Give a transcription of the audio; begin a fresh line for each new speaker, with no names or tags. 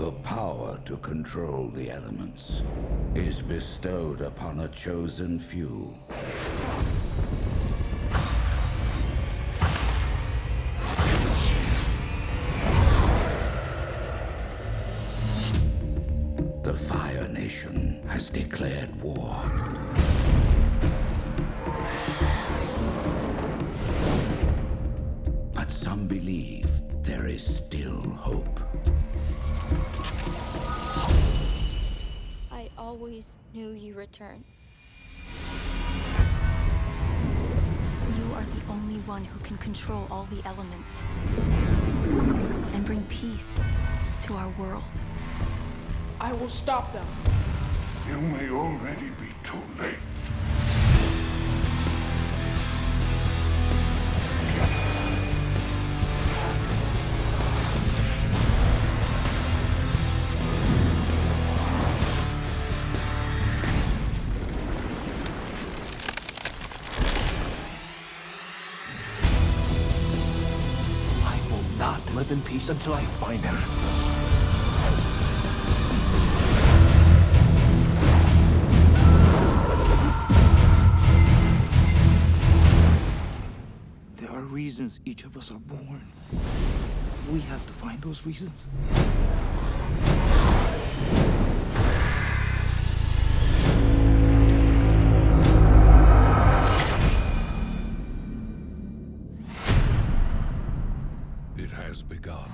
The power to control the elements is bestowed upon a chosen few. The Fire Nation has declared war. But some believe there is still hope.
Always knew you return.
You are the only one who can control all the elements and bring peace to our world.
I will stop them.
You may already
live in peace until I find him.
There are reasons each of us are born. We have to find those reasons.
It has begun.